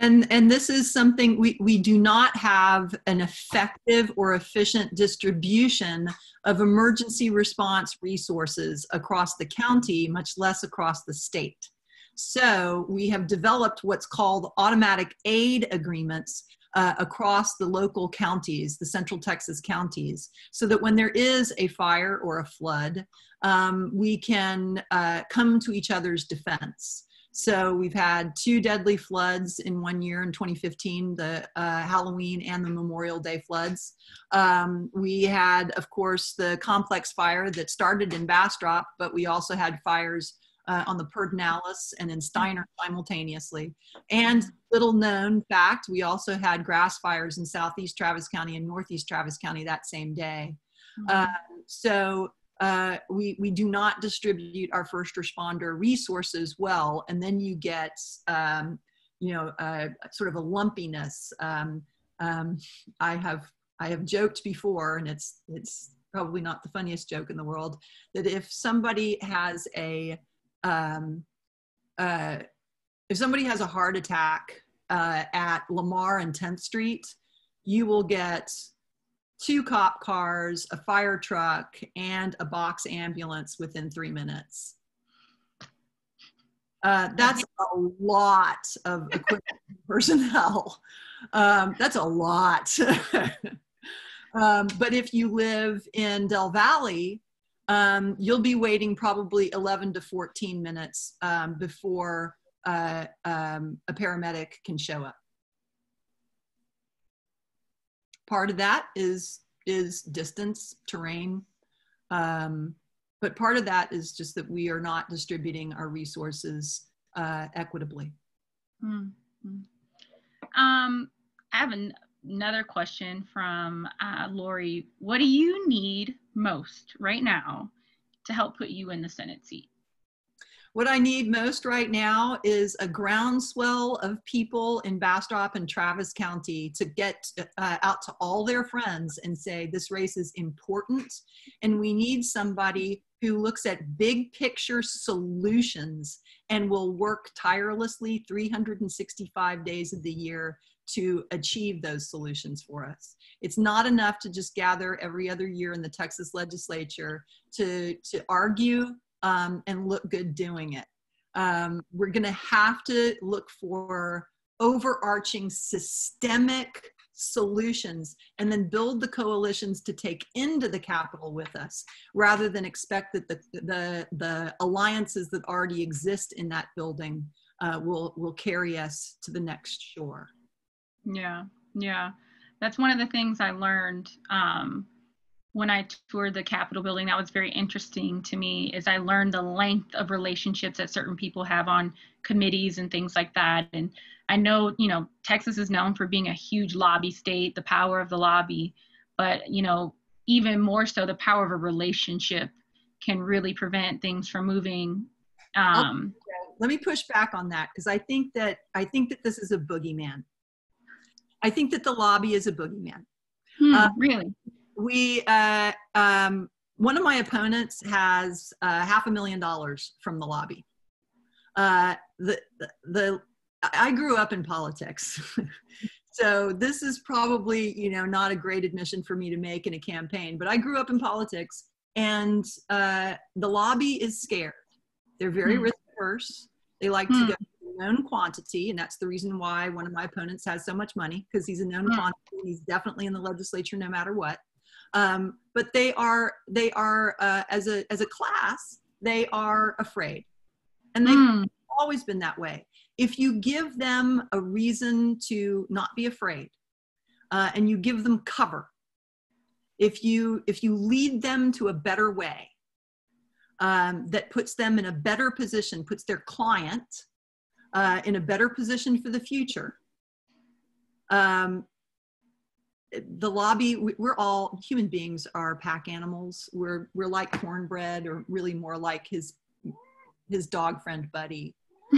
and, and this is something we, we do not have an effective or efficient distribution of emergency response resources across the county, much less across the state. So we have developed what's called automatic aid agreements uh, across the local counties, the central Texas counties, so that when there is a fire or a flood, um, we can uh, come to each other's defense. So we've had two deadly floods in one year in 2015, the uh, Halloween and the Memorial Day floods. Um, we had, of course, the complex fire that started in Bastrop, but we also had fires uh, on the Pedernales and in Steiner simultaneously. And little known fact, we also had grass fires in Southeast Travis County and Northeast Travis County that same day. Uh, so uh, we, we do not distribute our first responder resources well, and then you get, um, you know, uh, sort of a lumpiness. Um, um, I have I have joked before, and it's it's probably not the funniest joke in the world, that if somebody has a um, uh, if somebody has a heart attack uh, at Lamar and 10th Street, you will get two cop cars, a fire truck, and a box ambulance within three minutes. Uh, that's a lot of equipment personnel. Um, that's a lot. um, but if you live in Del Valle, um, you'll be waiting probably 11 to 14 minutes um, before uh, um, a paramedic can show up part of that is is distance terrain. Um, but part of that is just that we are not distributing our resources uh, equitably. Mm-hmm. um, i have an, another question from uh, lori. What do you need most right now to help put you in the senate seat what I need most right now is a groundswell of people in Bastrop and Travis County to get uh, out to all their friends and say, this race is important. And we need somebody who looks at big picture solutions and will work tirelessly 365 days of the year to achieve those solutions for us. It's not enough to just gather every other year in the Texas legislature to, to argue um, and look good doing it. Um, we're going to have to look for overarching systemic solutions and then build the coalitions to take into the capitol with us rather than expect that the, the, the alliances that already exist in that building uh, will, will carry us to the next shore. Yeah, yeah. That's one of the things I learned um, when I toured the Capitol building, that was very interesting to me is I learned the length of relationships that certain people have on committees and things like that. And I know, you know, Texas is known for being a huge lobby state, the power of the lobby, but, you know, even more so, the power of a relationship can really prevent things from moving. Um, okay. Let me push back on that because I think that I think that this is a boogeyman. I think that the lobby is a boogeyman. Hmm, uh, really? We uh, um, one of my opponents has uh, half a million dollars from the lobby. Uh, the, the, the I grew up in politics, so this is probably you know not a great admission for me to make in a campaign. But I grew up in politics, and uh, the lobby is scared. They're very hmm. risk averse. They like hmm. to go known quantity, and that's the reason why one of my opponents has so much money because he's a known hmm. quantity. He's definitely in the legislature no matter what. Um, but they are they are uh, as a as a class they are afraid, and they mm. always been that way. If you give them a reason to not be afraid, uh, and you give them cover, if you if you lead them to a better way um, that puts them in a better position, puts their client uh, in a better position for the future. Um, the lobby we're all human beings are pack animals. We're we're like cornbread or really more like his his dog friend buddy.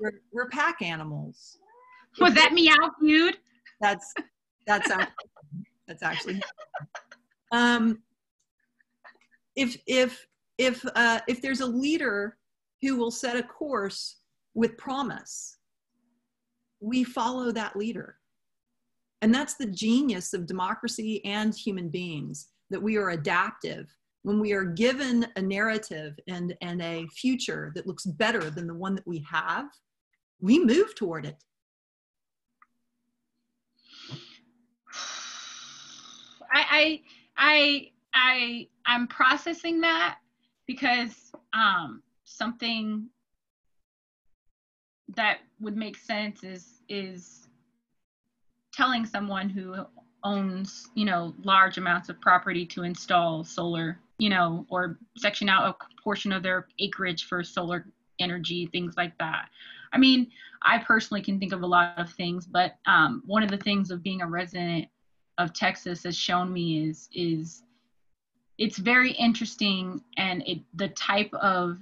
We're, we're pack animals. Was that meow feud that's that's actually, that's actually um if if if uh if there's a leader who will set a course with promise we follow that leader and that's the genius of democracy and human beings that we are adaptive. When we are given a narrative and, and a future that looks better than the one that we have, we move toward it. I, I, I, I, I'm processing that because um, something that would make sense is is telling someone who owns, you know, large amounts of property to install solar, you know, or section out a portion of their acreage for solar energy, things like that. I mean, I personally can think of a lot of things, but um, one of the things of being a resident of Texas has shown me is is it's very interesting and it the type of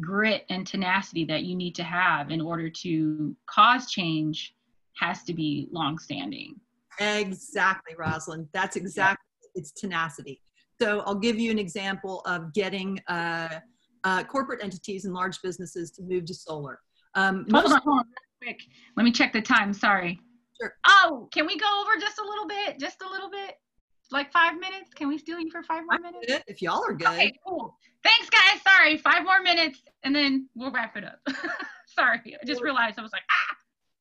grit and tenacity that you need to have in order to cause change has to be long-standing. Exactly, Rosalind. That's exactly yeah. it's tenacity. So I'll give you an example of getting uh, uh, corporate entities and large businesses to move to solar. Um, hold on, hold on, quick. Let me check the time. Sorry. Sure. Oh, can we go over just a little bit? Just a little bit? Like five minutes? Can we steal you for five more minutes? If y'all are good. Okay, cool. Thanks, guys. Sorry, five more minutes, and then we'll wrap it up. Sorry, I just realized I was like, ah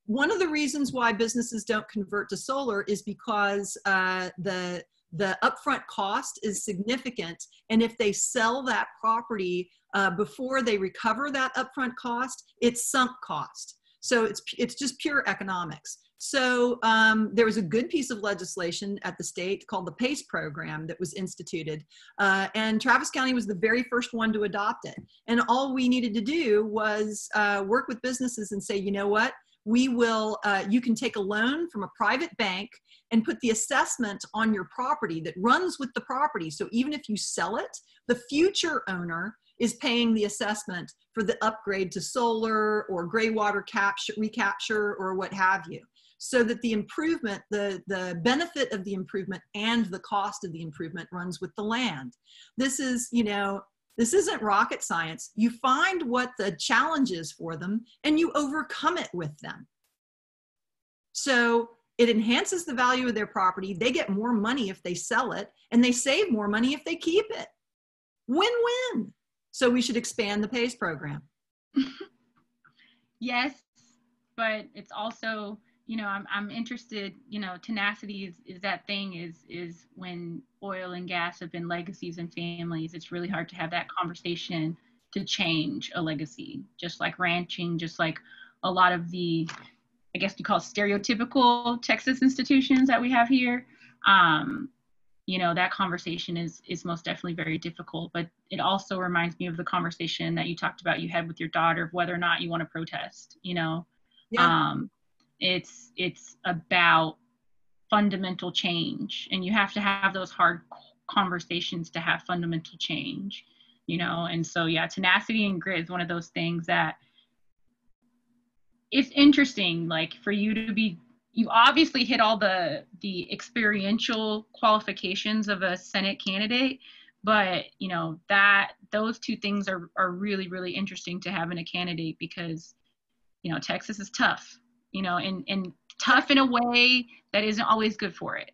one of the reasons why businesses don't convert to solar is because uh, the the upfront cost is significant and if they sell that property uh, before they recover that upfront cost it's sunk cost so it's it's just pure economics so um, there was a good piece of legislation at the state called the PACE program that was instituted. Uh, and Travis County was the very first one to adopt it. And all we needed to do was uh, work with businesses and say, you know what? We will, uh, you can take a loan from a private bank and put the assessment on your property that runs with the property. So even if you sell it, the future owner is paying the assessment for the upgrade to solar or gray water capture, recapture or what have you. So that the improvement, the, the benefit of the improvement and the cost of the improvement runs with the land. This is, you know, this isn't rocket science. You find what the challenge is for them and you overcome it with them. So it enhances the value of their property. They get more money if they sell it, and they save more money if they keep it. Win win. So we should expand the PACE program. yes, but it's also you know i'm, I'm interested you know tenacity is, is that thing is is when oil and gas have been legacies and families it's really hard to have that conversation to change a legacy just like ranching just like a lot of the i guess you call stereotypical texas institutions that we have here um, you know that conversation is is most definitely very difficult but it also reminds me of the conversation that you talked about you had with your daughter of whether or not you want to protest you know yeah. um it's it's about fundamental change. And you have to have those hard conversations to have fundamental change you know? And so yeah tenacity and grit is one of those things that it's interesting like for you to be you obviously hit all the the experiential qualifications of a senate candidate but you know that those two things are are really really interesting to have in a candidate because you know texas is tough you know, and, and tough in a way that isn't always good for it.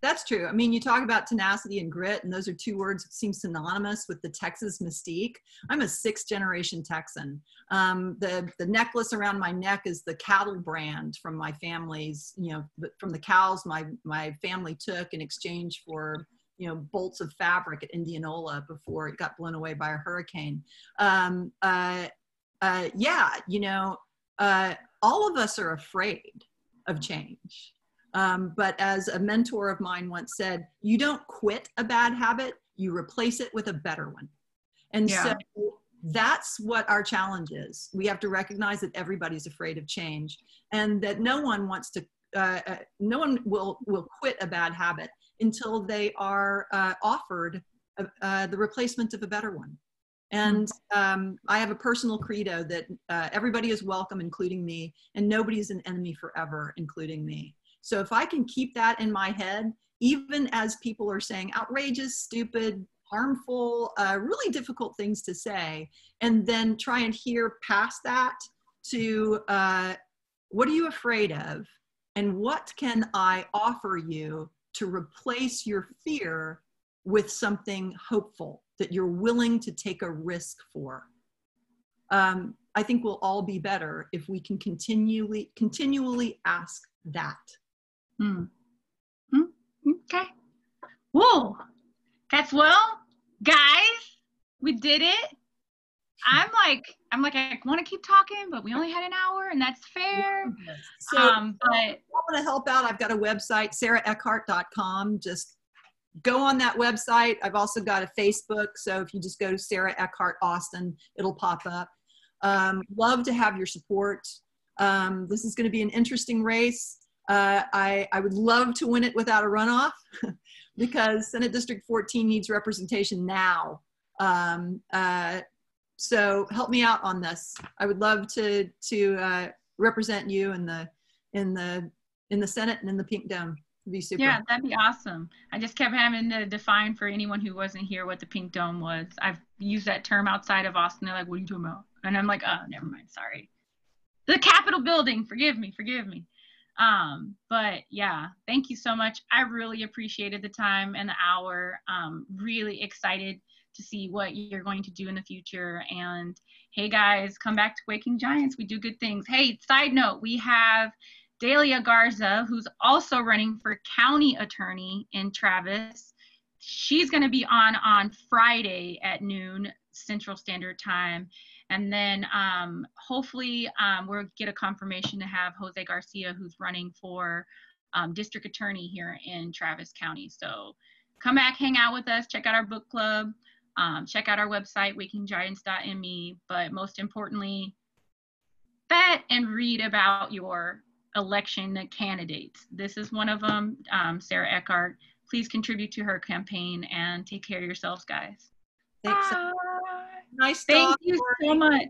That's true. I mean, you talk about tenacity and grit, and those are two words that seem synonymous with the Texas mystique. I'm a sixth generation Texan. Um, the, the necklace around my neck is the cattle brand from my family's, you know, from the cows my, my family took in exchange for, you know, bolts of fabric at Indianola before it got blown away by a hurricane. Um, uh, uh, yeah, you know, uh, all of us are afraid of change. Um, but as a mentor of mine once said, you don't quit a bad habit, you replace it with a better one. And Yeah. so that's what our challenge is. We have to recognize that everybody's afraid of change and that no one wants to, uh, uh, no one will, will quit a bad habit until they are uh, offered uh, uh, the replacement of a better one. And um, I have a personal credo that uh, everybody is welcome, including me, and nobody is an enemy forever, including me. So if I can keep that in my head, even as people are saying outrageous, stupid, harmful, uh, really difficult things to say, and then try and hear past that to uh, what are you afraid of? And what can I offer you to replace your fear with something hopeful that you're willing to take a risk for? Um, I think we'll all be better if we can continually continually ask that. Hmm. Hmm. Okay. Whoa. That's well, guys, we did it. I'm like, I'm like, I want to keep talking, but we only had an hour, and that's fair. So um, but I want to help out. I've got a website, saraheckhardt.com. Just go on that website. I've also got a Facebook. So if you just go to Sarah Eckhardt Austin, it'll pop up. Um, love to have your support. Um, this is going to be an interesting race. Uh, I, I would love to win it without a runoff because Senate District 14 needs representation now. Um, uh, so help me out on this. I would love to to uh, represent you in the in the in the Senate and in the Pink Dome. Be super. yeah, that'd be awesome. I just kept having to define for anyone who wasn't here what the pink dome was. I've used that term outside of Austin. They're like, what are you talking about? And I'm like, oh, never mind. Sorry. The Capitol building. Forgive me. Forgive me. Um, but yeah, thank you so much. I really appreciated the time and the hour. Um, really excited to see what you're going to do in the future. And hey, guys, come back to Waking Giants. We do good things. Hey, side note, we have Delia Garza, who's also running for county attorney in Travis. She's going to be on on Friday at noon Central Standard Time. And then um, hopefully um, we'll get a confirmation to have Jose Garza, who's running for um, district attorney here in Travis County. So come back, hang out with us, check out our book club, um, check out our website, wakinggiants.me. But most importantly, vet and read about your election candidates. This is one of them, um, Sarah Eckhardt. Please contribute to her campaign and take care of yourselves, guys. Thanks. Bye. Nice Thank you so much.